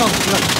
上，上